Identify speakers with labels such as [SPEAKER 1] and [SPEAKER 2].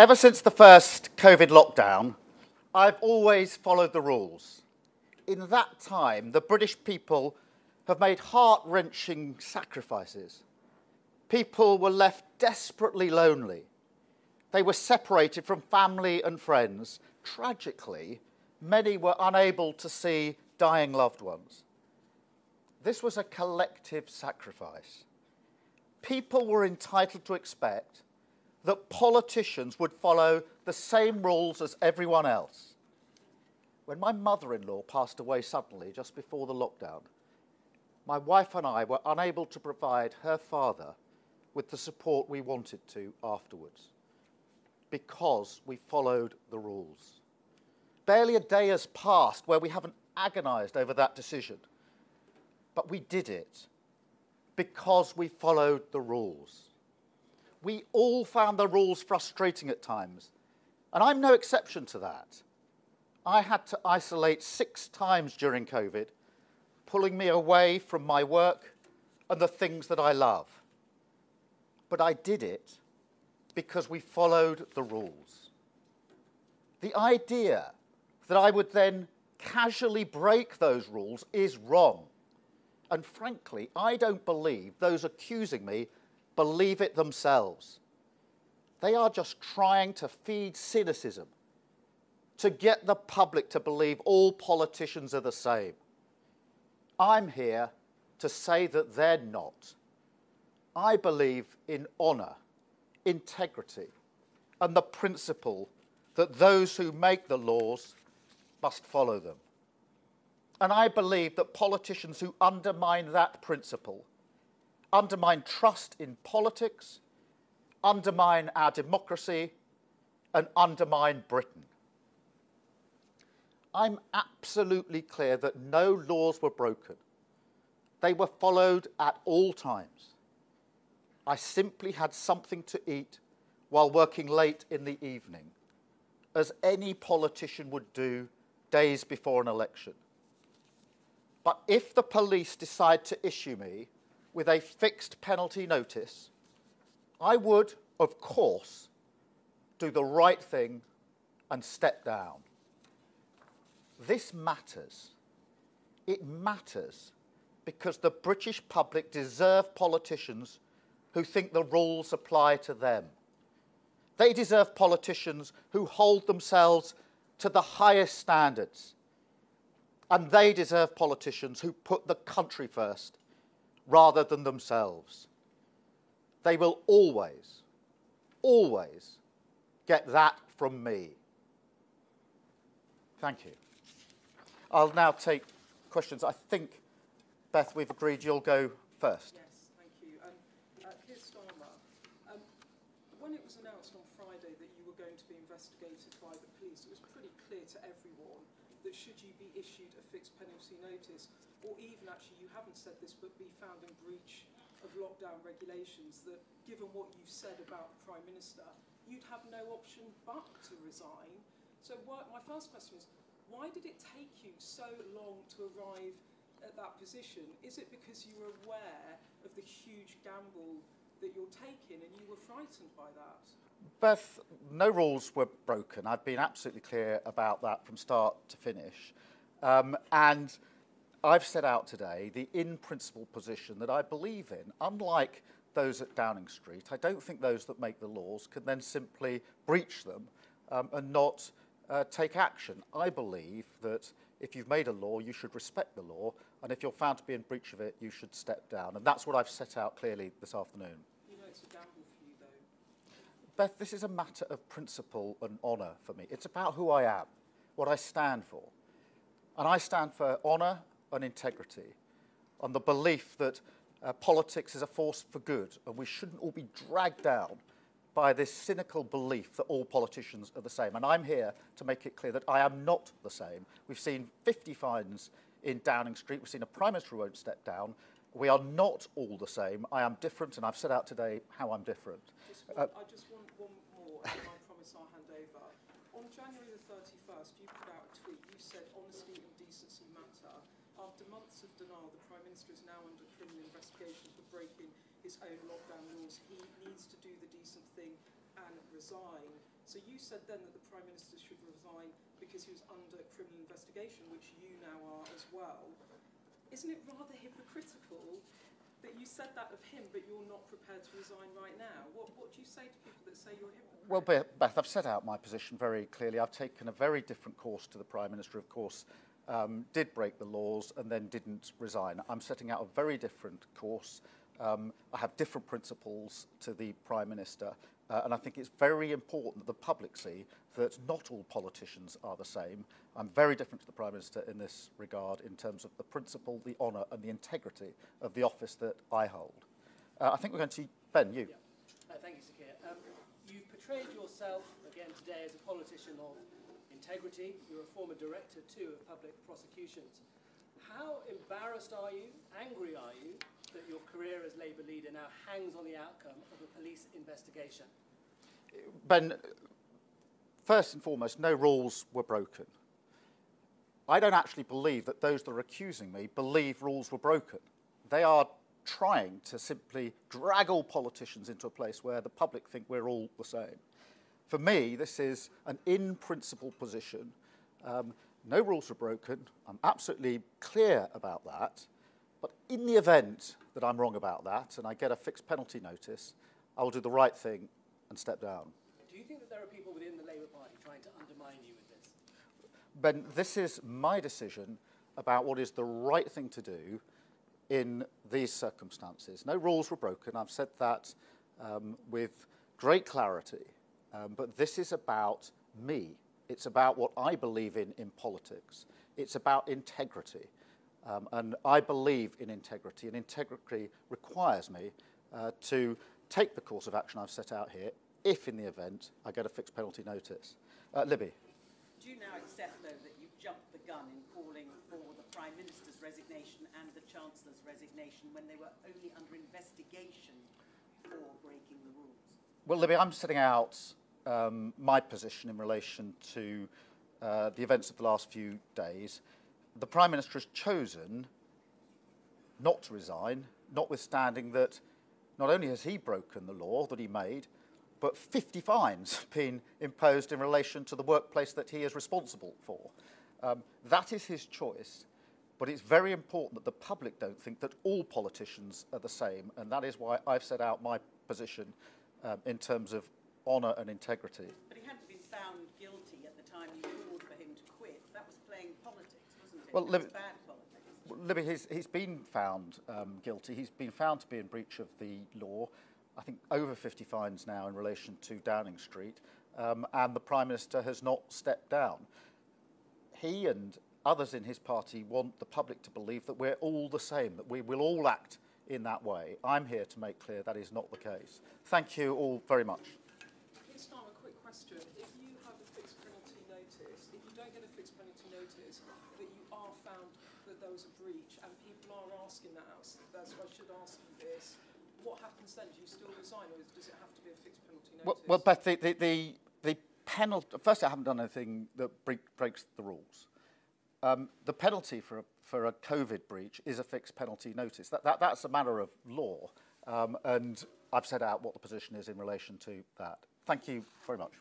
[SPEAKER 1] Ever since the first COVID lockdown, I've always followed the rules. In that time, the British people have made heart wrenching sacrifices. People were left desperately lonely. They were separated from family and friends. Tragically, many were unable to see dying loved ones. This was a collective sacrifice. People were entitled to expect that politicians would follow the same rules as everyone else. When my mother in law passed away suddenly just before the lockdown, my wife and I were unable to provide her father with the support we wanted to afterwards because we followed the rules. Barely a day has passed where we haven't agonized over that decision, but we did it because we followed the rules. We all found the rules frustrating at times, and I'm no exception to that. I had to isolate six times during COVID, pulling me away from my work and the things that I love. But I did it because we followed the rules. The idea that I would then casually break those rules is wrong. And frankly, I don't believe those accusing me believe it themselves. They are just trying to feed cynicism to get the public to believe all politicians are the same. I'm here to say that they're not. I believe in honour, integrity, and the principle that those who make the laws must follow them. And I believe that politicians who undermine that principle undermine trust in politics, undermine our democracy, and undermine Britain. I'm absolutely clear that no laws were broken. They were followed at all times. I simply had something to eat while working late in the evening, as any politician would do days before an election. But if the police decide to issue me with a fixed penalty notice, I would, of course, do the right thing and step down. This matters. It matters because the British public deserve politicians who think the rules apply to them. They deserve politicians who hold themselves to the highest standards. And they deserve politicians who put the country first rather than themselves. They will always, always get that from me. Thank you. I'll now take questions. I think, Beth, we've agreed you'll go first.
[SPEAKER 2] Yes, thank you. Um, uh, Starmer, um, when it was announced on Friday that you were going to be investigated by the police, it was pretty that should you be issued a fixed penalty notice, or even actually, you haven't said this, but be found in breach of lockdown regulations, that given what you've said about the Prime Minister, you'd have no option but to resign. So why, my first question is, why did it take you so long to arrive at that position? Is it because you were aware of the huge gamble that you're taking and you were frightened by that?
[SPEAKER 1] Beth, no rules were broken. I've been absolutely clear about that from start to finish. Um, and I've set out today the in principle position that I believe in. Unlike those at Downing Street, I don't think those that make the laws can then simply breach them um, and not uh, take action. I believe that if you've made a law, you should respect the law, and if you're found to be in breach of it, you should step down. And that's what I've set out clearly this afternoon. Beth, this is a matter of principle and honour for me. It's about who I am, what I stand for. And I stand for honour and integrity, and the belief that uh, politics is a force for good, and we shouldn't all be dragged down by this cynical belief that all politicians are the same. And I'm here to make it clear that I am not the same. We've seen 50 fines in Downing Street. We've seen a Prime Minister who won't step down. We are not all the same. I am different, and I've set out today how I'm different.
[SPEAKER 2] Just one, uh, I just want one more, and I promise I'll hand over. On January the 31st, you put out a tweet. You said honesty and decency matter. After months of denial, the Prime Minister is now under criminal investigation for breaking his own lockdown rules. He needs to do the decent thing and resign. So you said then that the Prime Minister should resign because he was under criminal investigation, which you now are as well. Isn't it rather hypocritical that you said that of him, but you're not prepared to resign right now? What, what do you say to people that say you're a hypocrite?
[SPEAKER 1] Well, Beth, I've set out my position very clearly. I've taken a very different course to the Prime Minister, of course, um, did break the laws and then didn't resign. I'm setting out a very different course. Um, I have different principles to the Prime Minister, uh, and I think it's very important that the public see that not all politicians are the same. I'm very different to the Prime Minister in this regard in terms of the principle, the honour and the integrity of the office that I hold. Uh, I think we're going to, Ben, you.
[SPEAKER 3] Yeah. Uh, thank you, Sir Keir. Um, you've portrayed yourself again today as a politician of integrity. You're a former director too of public prosecutions. How embarrassed are you, angry are you, that your career as Labour leader now hangs on the outcome of a police investigation?
[SPEAKER 1] Ben, first and foremost, no rules were broken. I don't actually believe that those that are accusing me believe rules were broken. They are trying to simply drag all politicians into a place where the public think we're all the same. For me, this is an in principle position. Um, no rules were broken. I'm absolutely clear about that. But in the event that I'm wrong about that and I get a fixed penalty notice, I will do the right thing and step down.
[SPEAKER 3] Do you think that there are people within the Labour Party trying to undermine you with this?
[SPEAKER 1] Ben, this is my decision about what is the right thing to do in these circumstances. No rules were broken. I've said that um, with great clarity. Um, but this is about me. It's about what I believe in in politics. It's about integrity. Um, and I believe in integrity, and integrity requires me uh, to take the course of action I've set out here if, in the event, I get a fixed penalty notice. Uh, Libby.
[SPEAKER 4] Do you now accept, though, that you jumped the gun in calling for the Prime Minister's resignation and the Chancellor's resignation when they were only under investigation for breaking the rules?
[SPEAKER 1] Well, Libby, I'm setting out um, my position in relation to uh, the events of the last few days. The Prime Minister has chosen not to resign, notwithstanding that not only has he broken the law that he made, but 50 fines have been imposed in relation to the workplace that he is responsible for. Um, that is his choice, but it's very important that the public don't think that all politicians are the same, and that is why I've set out my position um, in terms of honour and integrity.
[SPEAKER 4] But he hadn't been found guilty at the time you called for him to quit. That was playing politics, wasn't it?
[SPEAKER 1] Well,
[SPEAKER 4] that
[SPEAKER 1] Lib-
[SPEAKER 4] was bad politics.
[SPEAKER 1] Libby, he's, he's been found um, guilty. He's been found to be in breach of the law. I think over 50 fines now in relation to Downing Street, um, and the Prime Minister has not stepped down. He and others in his party want the public to believe that we're all the same, that we will all act in that way. I'm here to make clear that is not the case. Thank you all very much.
[SPEAKER 2] Starmer, a quick question. If you have a fixed penalty notice, if you get a fixed penalty notice, that you are found that there was a breach, and people are asking that, that's why I should ask you this, what happens then? Do you still resign, or does it have to be a fixed penalty notice?
[SPEAKER 1] Well, well Beth, the, the, the, the penalty, first I haven't done anything that break, breaks the rules. Um, the penalty for a, for a COVID breach is a fixed penalty notice. That, that, that's a matter of law, um, and I've set out what the position is in relation to that. Thank you very much.